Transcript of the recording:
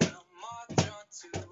back, I'm all drawn to